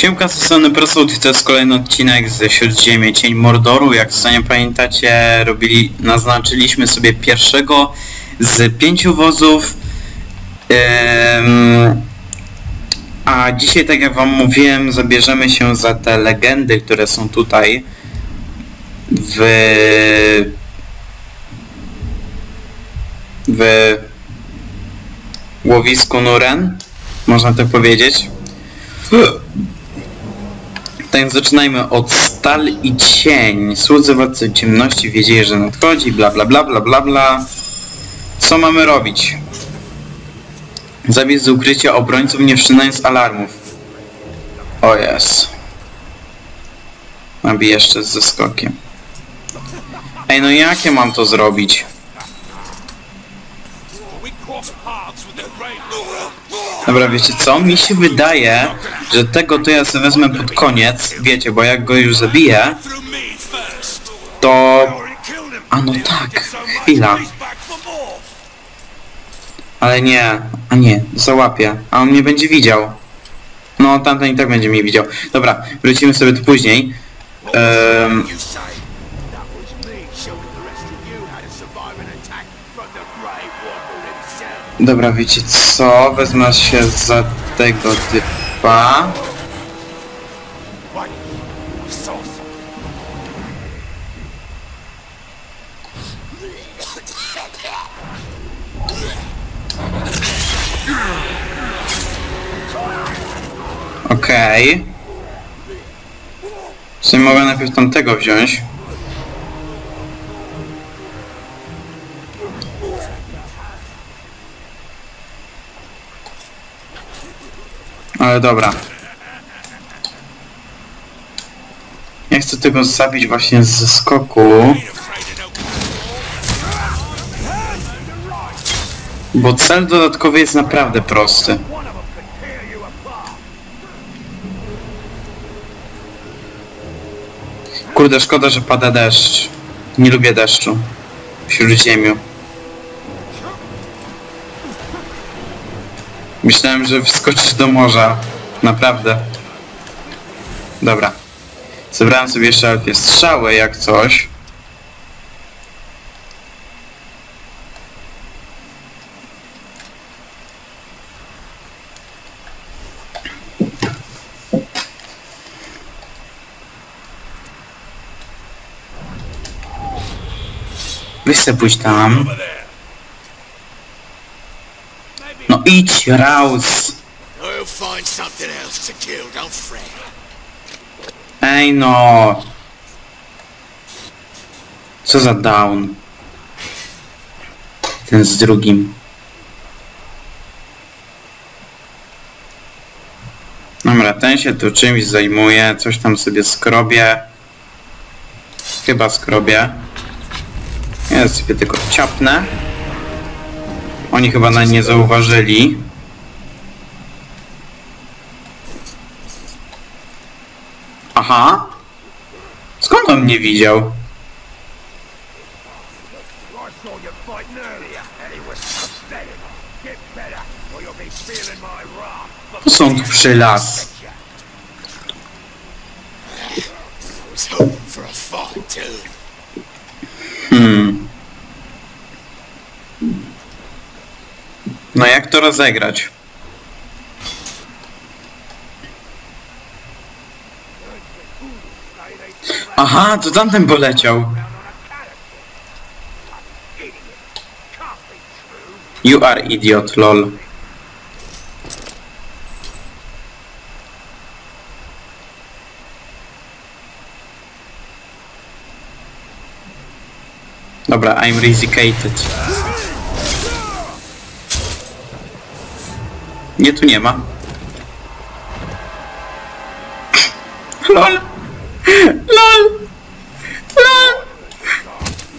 Siemka z strony Prosout i to jest kolejny odcinek ze Śródziemie Cień Mordoru. Jak sami pamiętacie, robili, naznaczyliśmy sobie pierwszego z pięciu wozów. A dzisiaj, tak jak wam mówiłem, zabierzemy się za te legendy, które są tutaj w... w łowisku Nuren, można tak powiedzieć. Tak zaczynajmy od stal i cień. Słudzy władcy ciemności wiedzieli, że nadchodzi, bla bla bla bla bla bla. Co mamy robić? Zabiec z ukrycia obrońców nie wszczynając alarmów. O jest. Nabiję jeszcze z zeskokiem. Ej, no jakie mam to zrobić? Dobra, wiecie co? Mi się wydaje, że tego to ja sobie wezmę pod koniec, wiecie, bo jak go już zabiję, to... A no tak, chwila. Ale nie, a nie, załapię, a on mnie będzie widział. No, tamten i tak będzie mnie widział. Dobra, wrócimy sobie tu później. Ehm, dobra, wiecie co? Wezmę się za tego typa. Okej. W sumie mogę najpierw tamtego wziąć. Ale dobra. Ja chcę tego zabić właśnie ze skoku, bo cel dodatkowy jest naprawdę prosty. Kurde, szkoda, że pada deszcz. Nie lubię deszczu. W Śródziemiu. Myślałem, że wskoczysz do morza. Naprawdę. Dobra. Zebrałem sobie jeszcze elfie strzały, jak coś. Pójść tam. Don't fret. Ej no. Co za down. Ten z drugim. Dobra, ten się tu czymś zajmuje, coś tam sobie skrobie. Chyba skrobie. Ja sobie tylko ciapnę. Oni chyba na nie zauważyli. Aha. Skąd on mnie widział? Saw you fighting earlier, and it was pathetic. Get better, or you'll be feeling my wrath. Po co on tu przylas? I was hoping for a fight too. Hmm. No jak to rozegrać? Aha, to tamten poleciał. You are idiot, lol. Dobra, I'm resicated. Nie, tu nie ma. LOL! LOL! LOL!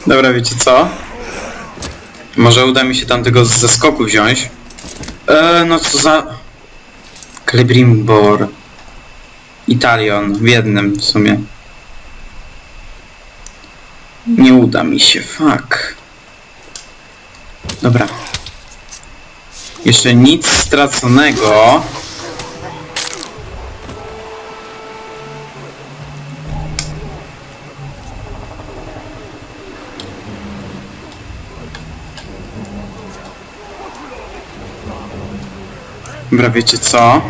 Dobra, wiecie co? Może uda mi się tam tego ze skoku wziąć. Eee, no co za... Celebrimbor. Italion, w jednym w sumie. Nie uda mi się, fuck. Dobra. Jeszcze nic straconego. Dobra, wiecie co?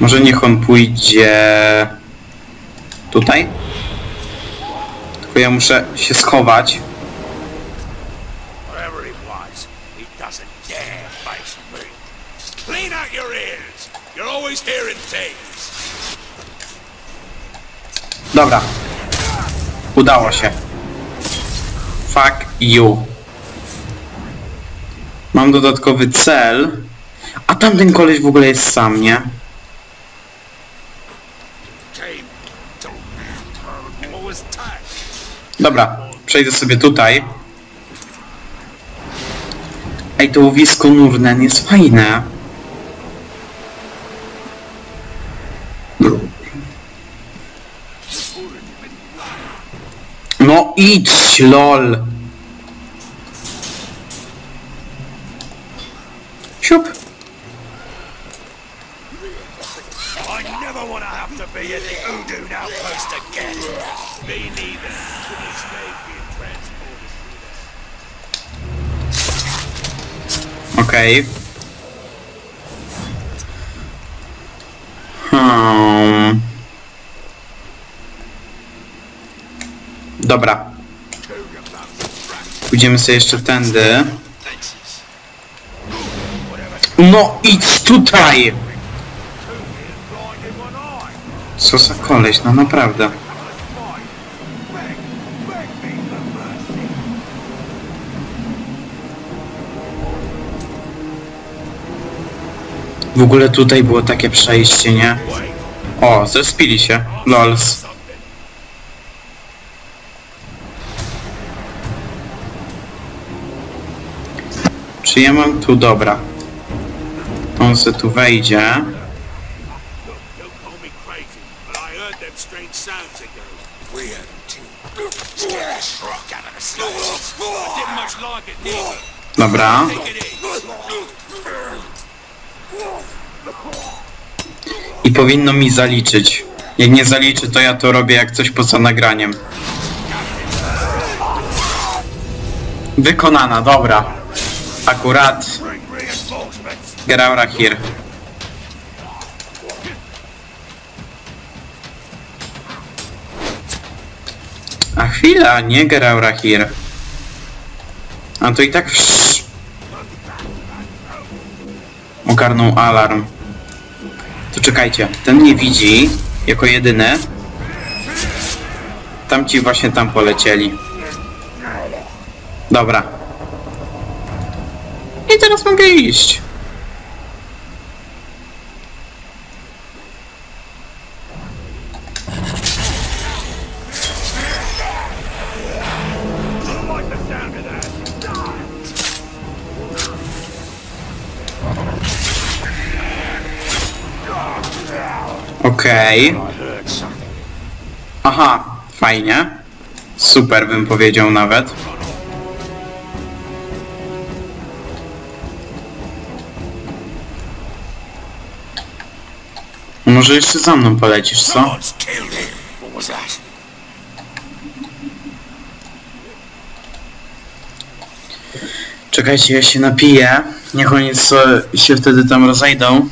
Może niech on pójdzie... Tutaj? Tylko ja muszę się schować. Dobra. Udało się. Fuck you. Mam dodatkowy cel. A tamten koleś w ogóle jest sam, nie? Dobra, przejdę sobie tutaj. Ej, to łowisko nurnen jest fajne. No idź, lol. Siup. I never want to have to be at the Udoon outpost again. Me neither. To Dobra. Pójdziemy sobie jeszcze tędy. No idź tutaj! Co za koleś, no naprawdę. W ogóle tutaj było takie przejście, nie? O, zespili się. Lols. Czy ja mam tu, dobra. On se tu wejdzie. Dobra. I powinno mi zaliczyć. Jak nie zaliczy, to ja to robię jak coś poza nagraniem. Wykonana, dobra. Akurat. Bring reinforcements. Geraura here. A chwila, nie Geraura here. A to i tak wsz... Ogarnął alarm. To czekajcie, ten nie widzi jako jedyny. Tamci właśnie tam polecieli. Dobra. Teraz mogę iść. Okej. Something. Aha, fajnie. Super bym powiedział nawet. Może jeszcze za mną polecisz, co? Czekajcie, ja się napiję. Niech oni się wtedy tam rozejdą.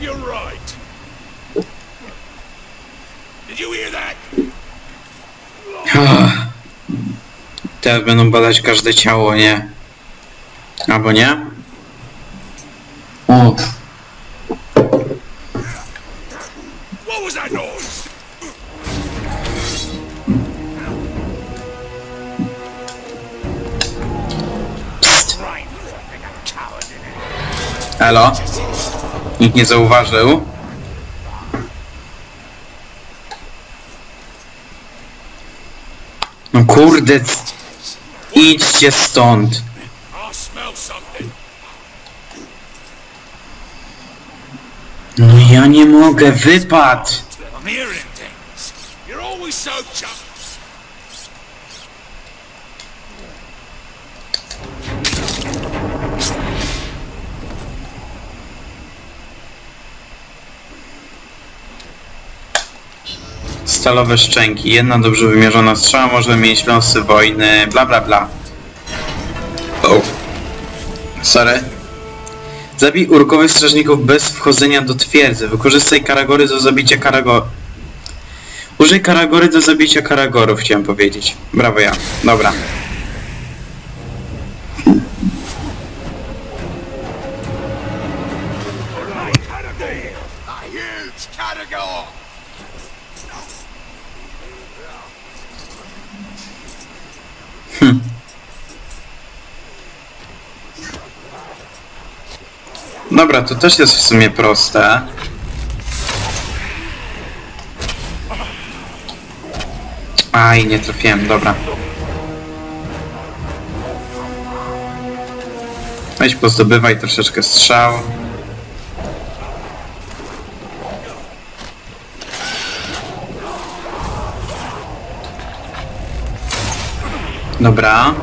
The ground Did you hear that? Teraz będą badać każde ciało, nie? Albo nie? O, What was that noise? Elo? Nikt nie zauważył. No kurde, idźcie stąd. No ja nie mogę, wypad! I'm hearing things. You're always so chuffed. Metalowe szczęki. Jedna dobrze wymierzona strzała może mieć losy wojny, bla bla bla. O. Sorry. Zabij urkowych strażników bez wchodzenia do twierdzy. Wykorzystaj karagory do zabicia karagor... Użyj karagory do zabicia karagorów, chciałem powiedzieć. Brawo ja. Dobra. Dobra, to też jest w sumie proste. Aj, nie trafiłem, dobra. Weź pozdobywaj troszeczkę strzał. Dobra.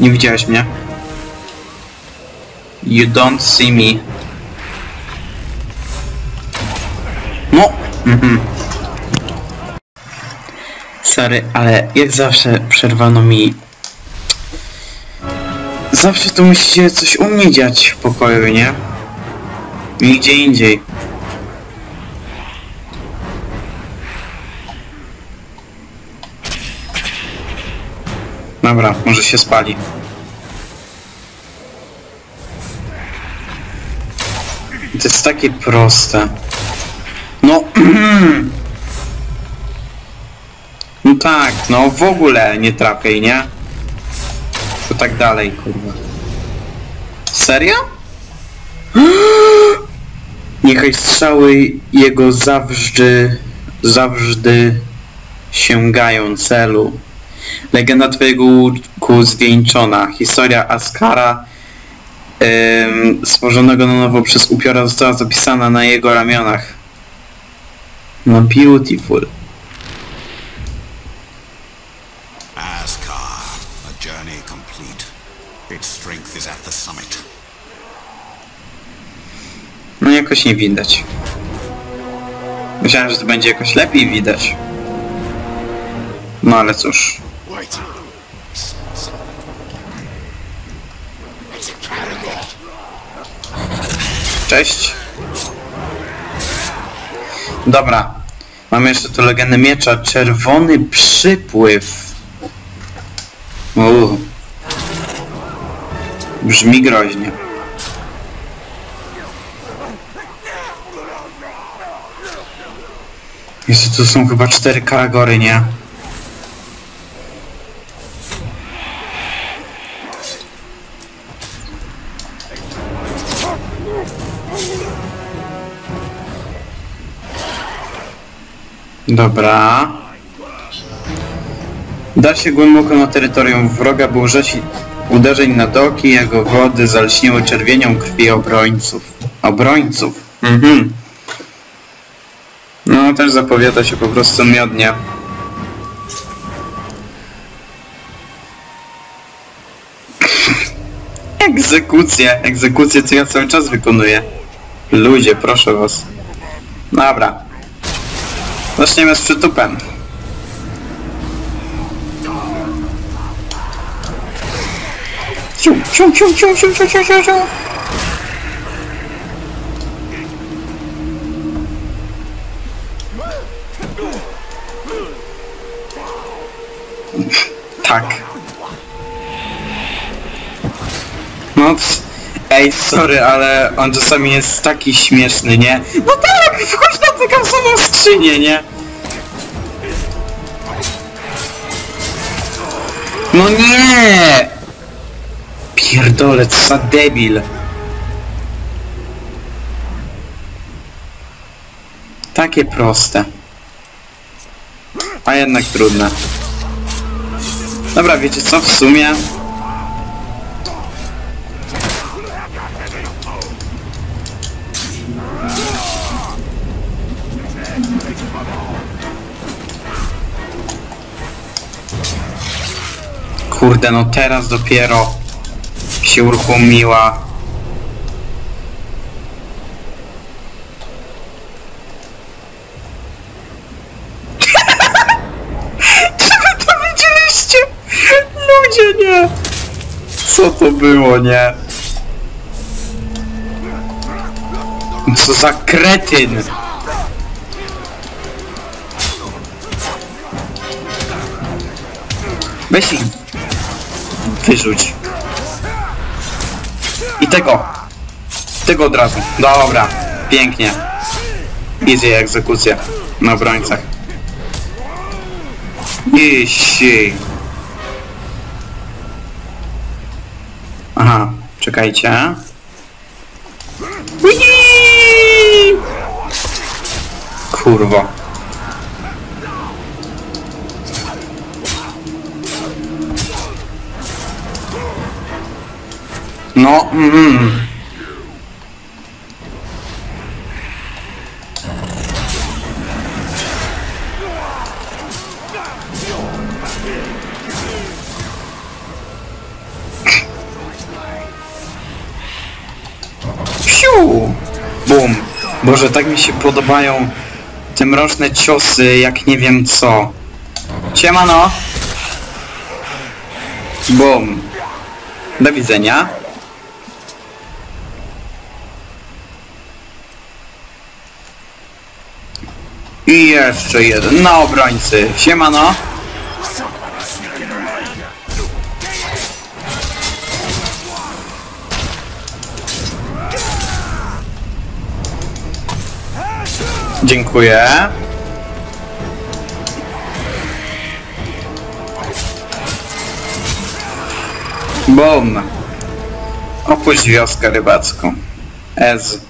Nie widziałeś mnie? You don't see me. No! Mhm. Sorry, ale jak zawsze przerwano mi... Zawsze tu musi się coś u mnie dziać w pokoju, nie? Nigdzie indziej. Dobra, może się spali. To jest takie proste. No. No tak, no w ogóle nie trafiej, nie? To tak dalej, kurwa. Serio? Niechaj strzały jego zawsze, zawsze sięgają celu. Legenda Twojego łuku zwieńczona. Historia Askara em, stworzonego na nowo przez upiora została zapisana na jego ramionach. No beautiful. Ascar, a journey complete. Its strength is at the summit. No jakoś nie widać. Myślałem, że to będzie jakoś lepiej widać. No ale cóż. Category. Cześć. Dobra. Mamy jeszcze tu legendę miecza. Czerwony przypływ. Uuu. Brzmi groźnie. Jezu, tu są chyba cztery karagory, nie? Dobra. Da się głęboko na terytorium wroga, by użyć uderzeń na doki, jego wody zalśniły czerwienią krwi obrońców. Obrońców. Mhm. No, też zapowiada się po prostu miodnie. Egzekucje. Egzekucje to ja cały czas wykonuję. Ludzie, proszę was. Dobra. Zaczniemy z przytupem. Ciu, ciu, ciu, ciu, ciu, ciu, ciu, ciu. Tak. Ej, sorry, ale on czasami jest taki śmieszny, nie? No tak, wchodź na tę kasową skrzynię, nie? No nie! Pierdolę, co za debil. Takie proste. A jednak trudne. Dobra, wiecie co, w sumie... Kurde, no teraz dopiero się uruchomiła. Czy to widzieliście? Ludzie, nie! Co to było, nie? Co za kretyn! Wyrzuć. I tego. Tego od razu. Dobra. Pięknie. Easy egzekucja na obrońcach. Iści. Aha, czekajcie. Whee! No, mm. Bum. Boże, tak mi się podobają te mroczne ciosy, jak nie wiem co. Siemano! Bum. Do widzenia. I jeszcze jeden na obrońcy. Siemano. Dziękuję. Bum. Opuść wioskę rybacką. Ez.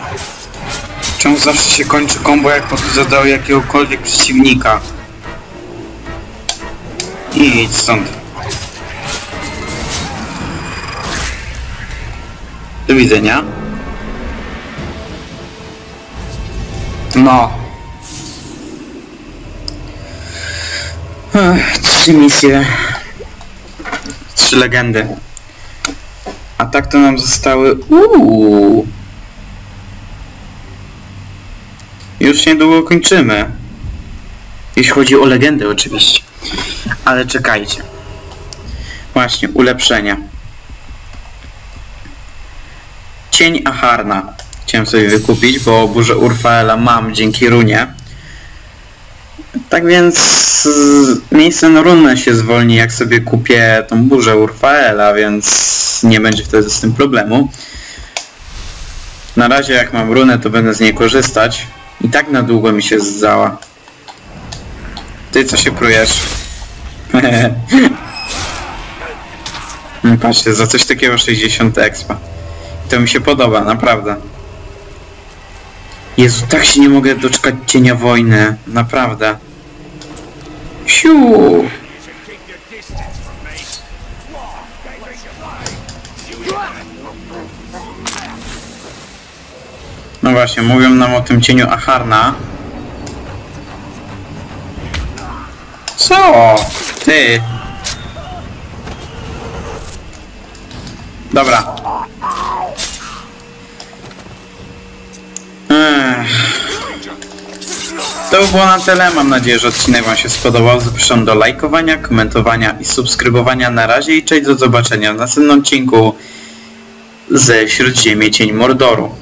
Czemu zawsze się kończy combo jak podglądał jakiegokolwiek przeciwnika? Idź stąd. Do widzenia. No. Ech, trzy misje. Trzy legendy. A tak to nam zostały... Uuu. Już niedługo kończymy. Jeśli chodzi o legendę oczywiście. Ale czekajcie. Właśnie, ulepszenia. Cień Aharna. Chciałem sobie wykupić, bo burzę Urfaela mam dzięki runie. Tak więc miejsce na runę się zwolni, jak sobie kupię tą burzę Urfaela, więc nie będzie wtedy z tym problemu. Na razie jak mam runę, to będę z niej korzystać. I tak na długo mi się zdała. Ty co się prujesz? No Patrzcie, za coś takiego 60 expa. To mi się podoba, naprawdę. Jezu, tak się nie mogę doczekać cienia wojny. Naprawdę. Siu! No właśnie, mówią nam o tym cieniu Acharna. Co? Ty. Dobra. To by było na tyle. Mam nadzieję, że odcinek Wam się spodobał. Zapraszam do lajkowania, komentowania i subskrybowania na razie i cześć do zobaczenia w następnym odcinku ze Śródziemie Cień Mordoru.